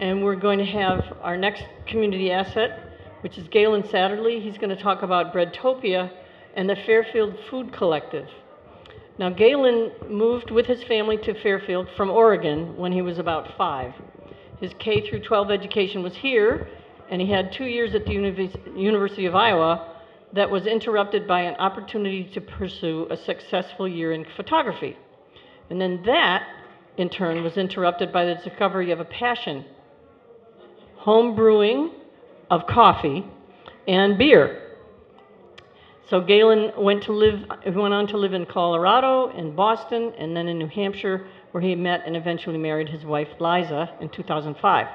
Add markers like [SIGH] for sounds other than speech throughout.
And we're going to have our next community asset, which is Galen Saturley. He's going to talk about Breadtopia and the Fairfield Food Collective. Now, Galen moved with his family to Fairfield from Oregon when he was about five. His K through 12 education was here, and he had two years at the University of Iowa that was interrupted by an opportunity to pursue a successful year in photography. And then that, in turn, was interrupted by the discovery of a passion home brewing of coffee and beer. So Galen went to live, went on to live in Colorado, in Boston, and then in New Hampshire, where he met and eventually married his wife Liza in 2005.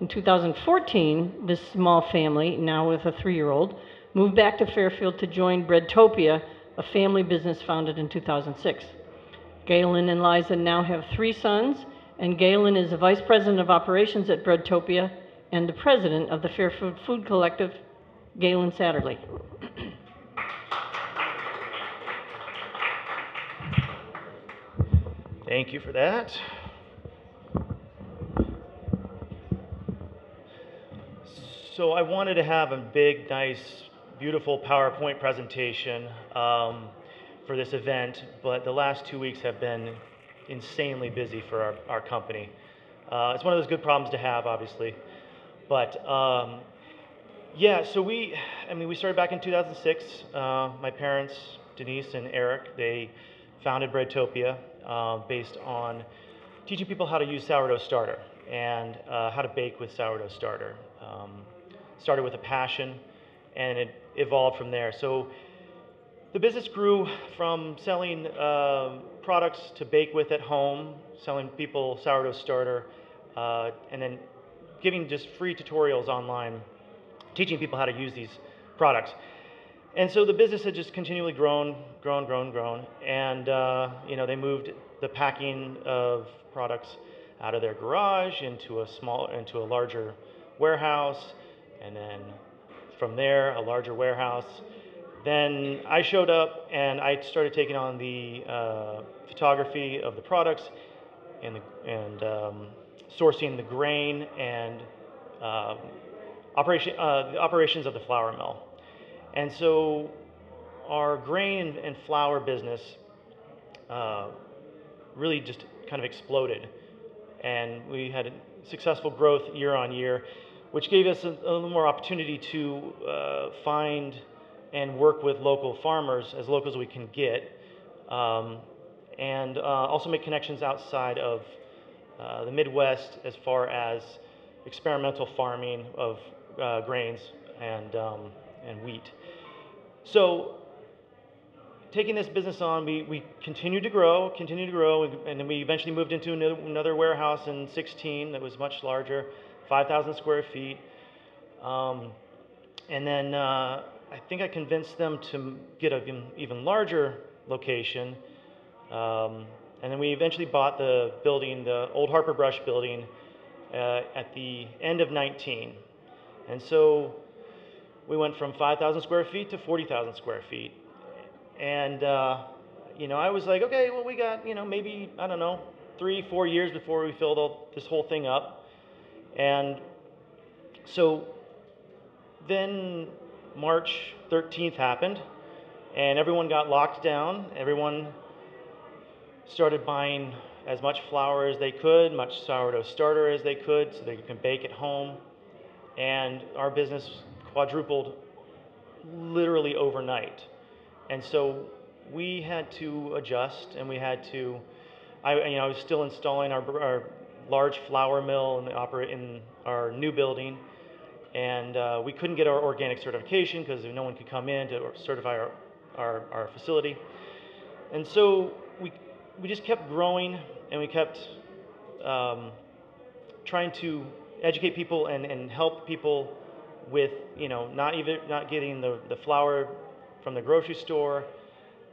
In 2014, this small family, now with a three-year-old, moved back to Fairfield to join Breadtopia, a family business founded in 2006. Galen and Liza now have three sons, and Galen is the vice president of operations at Breadtopia and the president of the Fair Food Food Collective, Galen Saturley. Thank you for that. So I wanted to have a big, nice, beautiful PowerPoint presentation um, for this event, but the last two weeks have been insanely busy for our, our company. Uh, it's one of those good problems to have, obviously. But um, yeah, so we, I mean, we started back in 2006. Uh, my parents, Denise and Eric, they founded Breadtopia uh, based on teaching people how to use sourdough starter and uh, how to bake with sourdough starter. Um, started with a passion and it evolved from there. So the business grew from selling uh, products to bake with at home, selling people sourdough starter, uh, and then giving just free tutorials online, teaching people how to use these products. And so the business had just continually grown, grown, grown, grown, and uh, you know they moved the packing of products out of their garage into a small, into a larger warehouse, and then from there a larger warehouse. Then I showed up and I started taking on the uh, photography of the products and the, and um, sourcing the grain and um, operation, uh, the operations of the flour mill. And so our grain and flour business uh, really just kind of exploded. And we had a successful growth year on year, which gave us a, a little more opportunity to uh, find and work with local farmers, as local as we can get, um, and uh, also make connections outside of uh, the Midwest as far as experimental farming of uh, grains and, um, and wheat. So taking this business on, we, we continued to grow, continued to grow, and then we eventually moved into another warehouse in 16 that was much larger, 5,000 square feet. Um, and then uh, I think I convinced them to get an even larger location. Um, and then we eventually bought the building, the old Harper Brush building, uh, at the end of 19. And so we went from 5,000 square feet to 40,000 square feet. And, uh, you know, I was like, okay, well, we got, you know, maybe, I don't know, three, four years before we filled all, this whole thing up. And so then March 13th happened, and everyone got locked down. Everyone started buying as much flour as they could, much sourdough starter as they could, so they can bake at home. And our business quadrupled literally overnight. And so we had to adjust, and we had to. I, you know, I was still installing our, our large flour mill in, the operate in our new building, and uh, we couldn't get our organic certification because no one could come in to certify our, our, our facility. And so we we just kept growing and we kept um, trying to educate people and, and help people with you know not even not getting the, the flour from the grocery store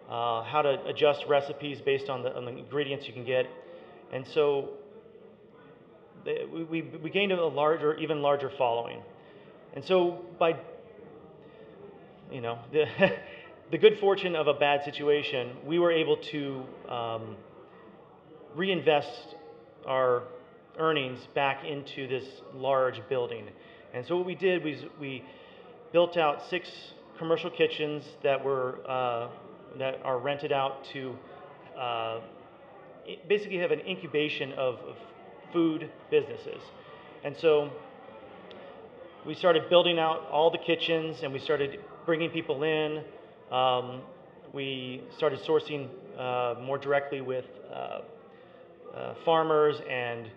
uh, how to adjust recipes based on the, on the ingredients you can get. And so we, we gained a larger even larger following. And so by you know the [LAUGHS] the good fortune of a bad situation, we were able to um, reinvest our earnings back into this large building. And so what we did was we built out six commercial kitchens that were uh, that are rented out to uh, basically have an incubation of, of food businesses. And so we started building out all the kitchens and we started bringing people in. Um, we started sourcing uh, more directly with uh, uh, farmers and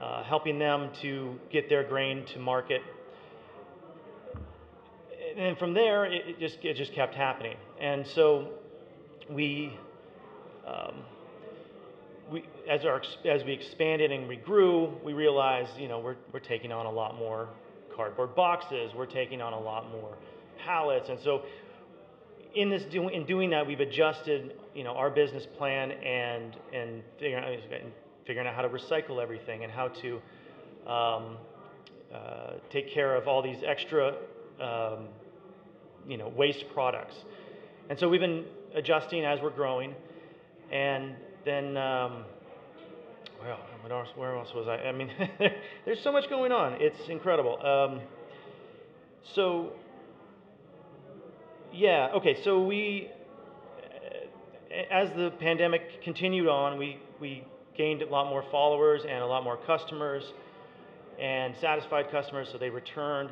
uh, helping them to get their grain to market. And from there, it, it just it just kept happening. And so we, um, we as our as we expanded and we grew, we realized you know we're we're taking on a lot more cardboard boxes. We're taking on a lot more pallets, and so in this do, in doing that, we've adjusted you know our business plan and and figuring out, figuring out how to recycle everything and how to um, uh, take care of all these extra um, you know waste products. And so we've been adjusting as we're growing, and then. Um, well, what else, where else was I? I mean, [LAUGHS] there's so much going on. It's incredible. Um, so, yeah, okay. So we, uh, as the pandemic continued on, we we gained a lot more followers and a lot more customers, and satisfied customers. So they returned.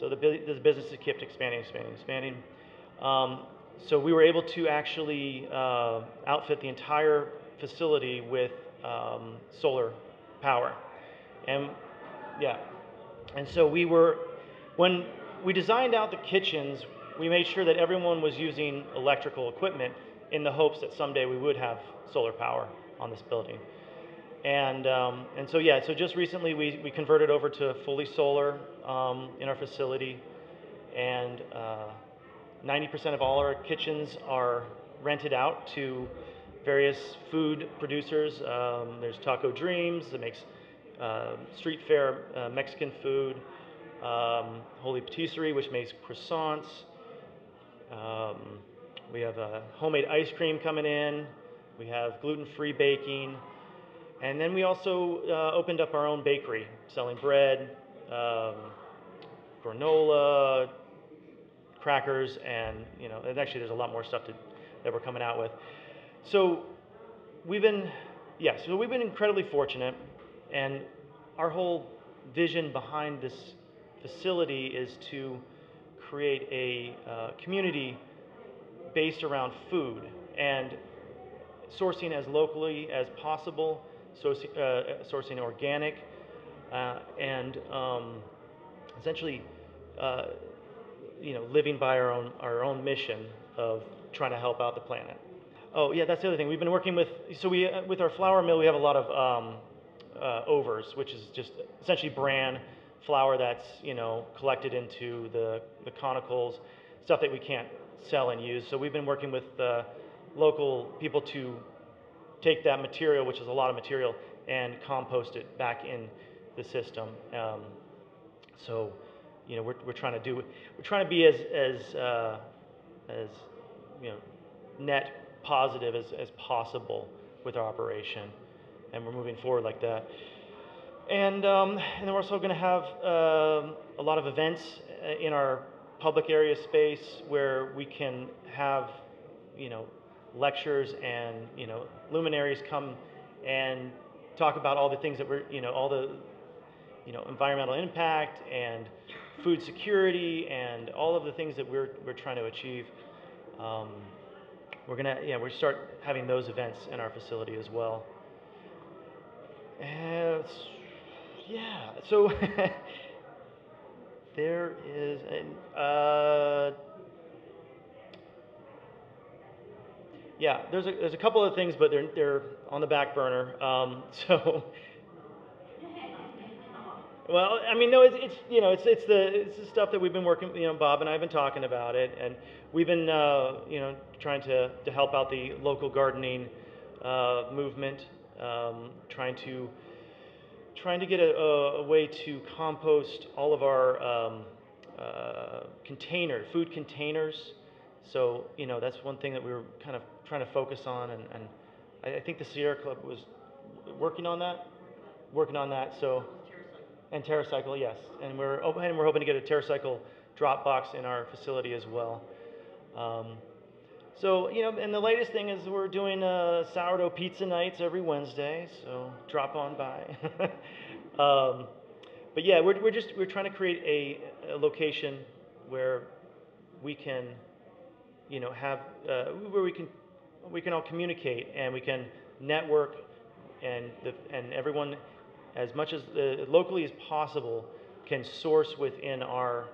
So the, the business kept expanding, expanding, expanding. Um, so we were able to actually uh, outfit the entire facility with um, solar power, and yeah, and so we were when we designed out the kitchens, we made sure that everyone was using electrical equipment in the hopes that someday we would have solar power on this building. And, um, and so, yeah, so just recently we, we converted over to fully solar um, in our facility. And uh, 90% of all our kitchens are rented out to various food producers. Um, there's Taco Dreams that makes uh, street fair uh, Mexican food. Um, Holy Patisserie, which makes croissants. Um, we have homemade ice cream coming in. We have gluten-free baking. And then we also uh, opened up our own bakery, selling bread, um, granola, crackers, and you know, and actually there's a lot more stuff to, that we're coming out with. So we've been, yeah, so we've been incredibly fortunate, and our whole vision behind this facility is to create a uh, community based around food and sourcing as locally as possible, sourcing, uh, sourcing organic, uh, and um, essentially, uh, you know, living by our own our own mission of trying to help out the planet. Oh yeah, that's the other thing. We've been working with so we uh, with our flour mill we have a lot of um, uh, overs, which is just essentially bran flour that's you know collected into the the conicals, stuff that we can't sell and use. So we've been working with the local people to take that material, which is a lot of material, and compost it back in the system. Um, so, you know, we're, we're trying to do, we're trying to be as, as, uh, as, you know, net positive as, as possible with our operation. And we're moving forward like that. And, um, and then we're also going to have um, a lot of events uh, in our public area space where we can have, you know, lectures and, you know, luminaries come and talk about all the things that we're, you know, all the, you know, environmental impact and food security and all of the things that we're, we're trying to achieve. Um, we're gonna, yeah, we start having those events in our facility as well. And yeah, so [LAUGHS] there is an, uh, yeah, there's a, there's a couple of things, but they're, they're on the back burner. Um, [LAUGHS] so, well, I mean, no, it's, it's you know, it's, it's the it's the stuff that we've been working. You know, Bob and I have been talking about it, and we've been uh, you know trying to to help out the local gardening uh, movement, um, trying to trying to get a, a, way to compost all of our um, uh, container food containers. So you know that's one thing that we were kind of trying to focus on, and, and I, I think the Sierra Club was working on that. working on that. So, and TerraCycle, yes, and we're and we're hoping to get a TerraCycle drop box in our facility as well. Um, so you know, and the latest thing is we're doing uh, sourdough pizza nights every Wednesday. So drop on by. [LAUGHS] um, but yeah, we're, we're just we're trying to create a, a location where we can, you know, have uh, where we can we can all communicate and we can network and the, and everyone as much as uh, locally as possible can source within our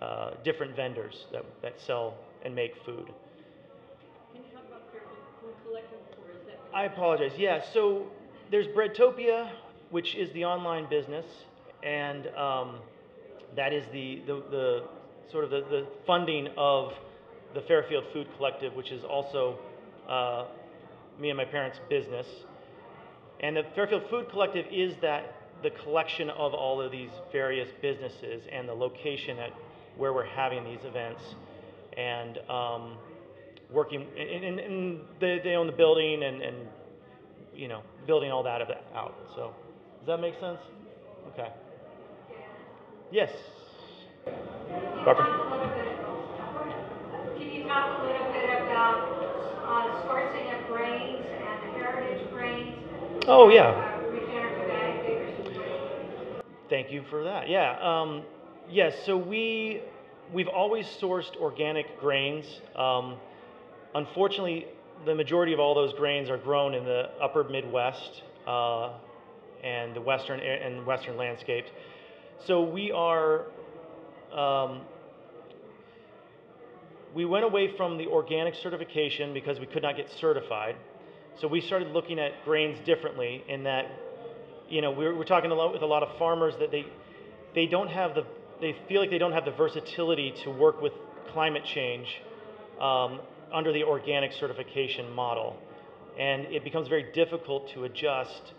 uh, different vendors that, that sell and make food. Can you talk about Fairfield Food Collective, or is that? I apologize. Yeah, so there's Breadtopia, which is the online business, and um, that is the, the, the sort of the, the funding of the Fairfield Food Collective, which is also uh, me and my parents' business. And the Fairfield Food Collective is that the collection of all of these various businesses and the location at where we're having these events, and um, working. And, and, and they, they own the building and, and you know building all that of it out. So does that make sense? Okay. Yes. Barbara. Can you talk a little bit about uh, sourcing of grains and the heritage grains? Oh yeah. uh, Regenerative ag diggers? Thank you for that. Yeah. Um, yes. So we we've always sourced organic grains. Um, unfortunately, the majority of all those grains are grown in the upper Midwest uh, and the western and western landscapes. So we are. Um, we went away from the organic certification because we could not get certified. So we started looking at grains differently in that you know, we're, we're talking a lot with a lot of farmers that they, they don't have the, they feel like they don't have the versatility to work with climate change um, under the organic certification model. And it becomes very difficult to adjust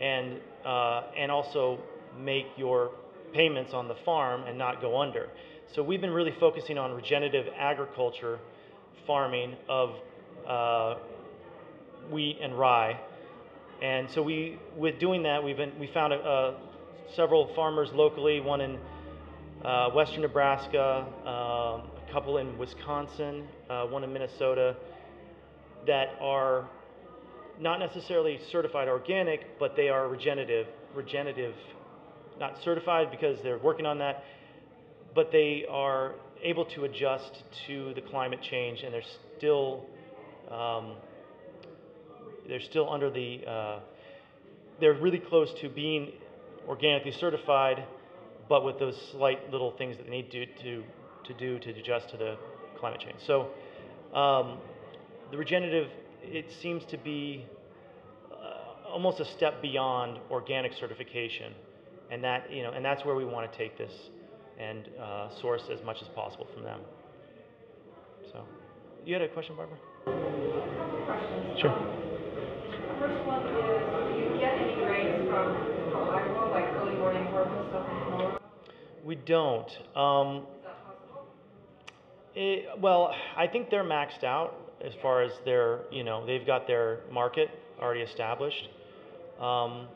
and, uh, and also make your payments on the farm and not go under. So we've been really focusing on regenerative agriculture farming of uh, wheat and rye. And so we, with doing that, we've been, we found a, uh, several farmers locally, one in uh, western Nebraska, um, a couple in Wisconsin, uh, one in Minnesota, that are not necessarily certified organic, but they are regenerative, regenerative, not certified because they're working on that, but they are able to adjust to the climate change, and they're still um, they're still under the, uh, they're really close to being organically certified, but with those slight little things that they need to, to, to do to adjust to the climate change. So um, the regenerative, it seems to be uh, almost a step beyond organic certification. And that, you know, and that's where we want to take this and uh, source as much as possible from them. So, you had a question, Barbara? Questions? Sure. First one is, do you get any grains from like early morning harvest up in Panora? We don't. Um, Is that possible? It, well, I think they're maxed out as far as their, you know, they've got their market already established. Um,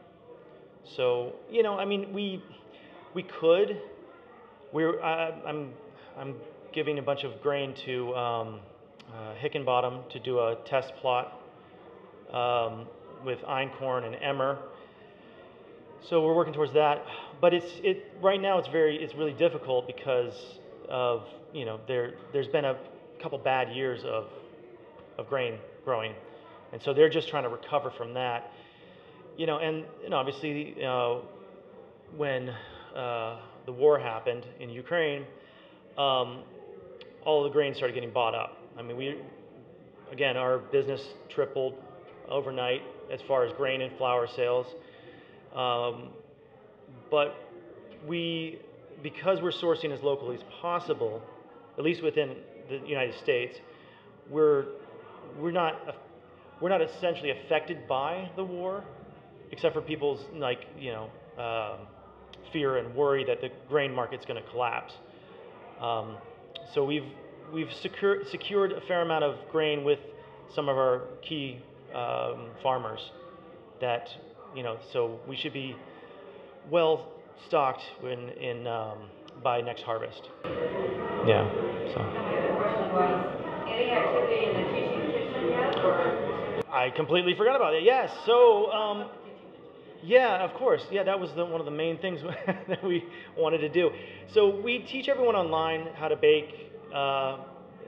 so, you know, I mean, we we could. We're I, I'm I'm giving a bunch of grain to um, uh, Hickenbottom to do a test plot um, with einkorn and emmer. So we're working towards that, but it's it right now it's very it's really difficult because of you know there there's been a couple bad years of of grain growing, and so they're just trying to recover from that. You know, and obviously, uh, when uh, the war happened in Ukraine, um, all the grain started getting bought up. I mean, we again our business tripled overnight as far as grain and flour sales. Um, but we, because we're sourcing as locally as possible, at least within the United States, we're we're not we're not essentially affected by the war, except for people's like you know um fear and worry that the grain market's going to collapse. Um, so we've we've secured secured a fair amount of grain with some of our key um, farmers that you know, so we should be well stocked when in um, by next harvest. Yeah. So? I completely forgot about it. Yes. So um, yeah, of course. Yeah, that was the, one of the main things [LAUGHS] that we wanted to do. So we teach everyone online how to bake, uh,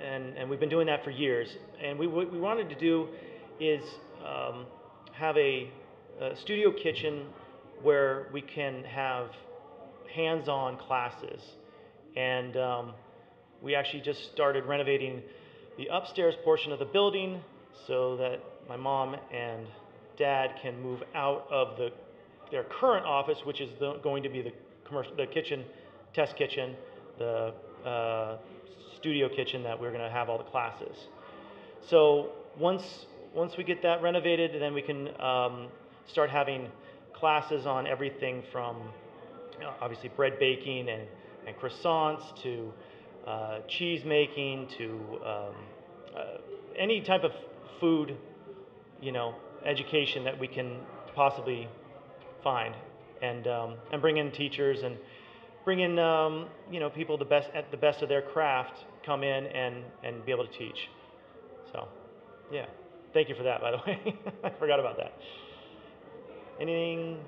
and, and we've been doing that for years. And we, what we wanted to do is um, have a, a studio kitchen where we can have hands-on classes. And um, we actually just started renovating the upstairs portion of the building so that my mom and dad can move out of the their current office, which is the, going to be the commercial, the kitchen, test kitchen, the uh, studio kitchen that we're going to have all the classes. So once once we get that renovated, then we can um, start having classes on everything from obviously bread baking and, and croissants to uh, cheese making to um, uh, any type of food, you know, education that we can possibly find, and um, and bring in teachers and bring in um, you know people the best at the best of their craft come in and and be able to teach. So, yeah, thank you for that. By the [LAUGHS] way, I forgot about that. Anything?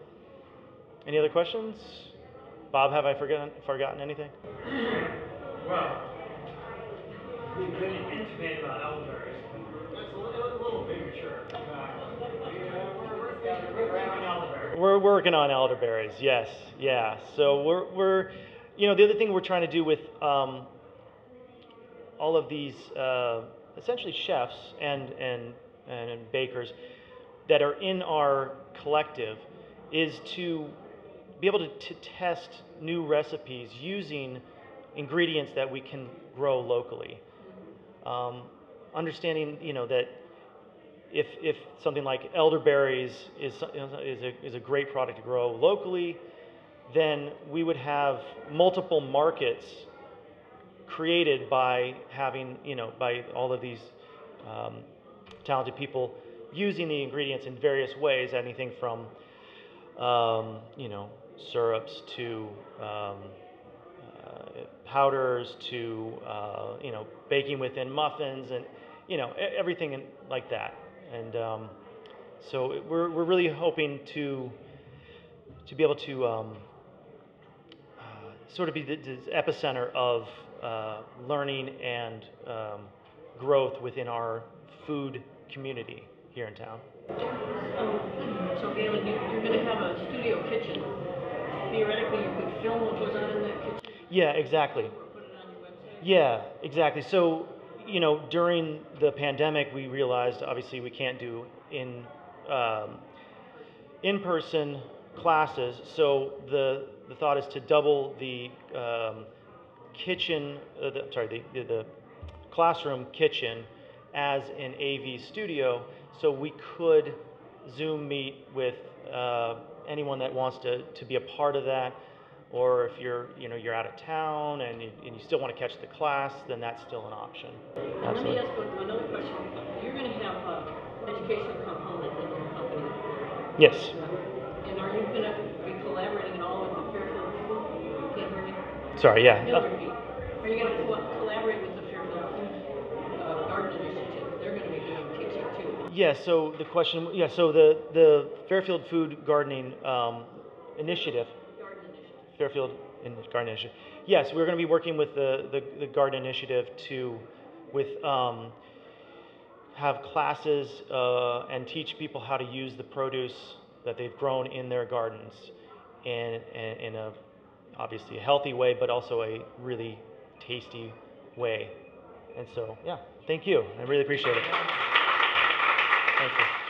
Any other questions? Bob, have I forgotten forgotten anything? Well, you couldn't intimate about elderberries. A little, a little premature. Uh. We're working on elderberries, yes, yeah. So we're, we're, you know, the other thing we're trying to do with um, all of these uh, essentially chefs and, and, and bakers that are in our collective is to be able to, to test new recipes using ingredients that we can grow locally. Um, understanding, you know, that if, if something like elderberries is, is, a, is a great product to grow locally, then we would have multiple markets created by having, you know, by all of these um, talented people using the ingredients in various ways, anything from, um, you know, syrups to um, uh, powders to, uh, you know, baking within muffins and, you know, everything in, like that. And um, so we're, we're really hoping to, to be able to um, uh, sort of be the, the epicenter of uh, learning and um, growth within our food community here in town. Um, So Galen, you, you're gonna have a studio kitchen. Theoretically, you could film what goes on in that kitchen, Yeah, exactly. put it on your website? Yeah, exactly. So, you know, during the pandemic, we realized obviously we can't do in um, in-person classes. So the the thought is to double the um, kitchen, uh, the, sorry, the, the the classroom kitchen as an AV studio, so we could Zoom meet with uh, anyone that wants to to be a part of that or if you're you know you're out of town and you, and you still want to catch the class, then that's still an option. Let me ask another question. You're gonna have a educational component in your company. Yes. And are you gonna be collaborating at all with the Fairfield Food? You can't hear me? Sorry. Yeah. Uh. Are you gonna collaborate with the Fairfield Food uh, Garden Initiative? They're gonna be doing teaching too. Yeah. So the question. Yeah. So the the Fairfield Food Gardening um, Initiative, Garden Initiative. Fairfield in Garden Initiative. Yes, we're going to be working with the the, the Garden Initiative to with um, have classes uh, and teach people how to use the produce that they've grown in their gardens in, in, in a obviously a healthy way, but also a really tasty way. And so, yeah, thank you. I really appreciate it. Thank you.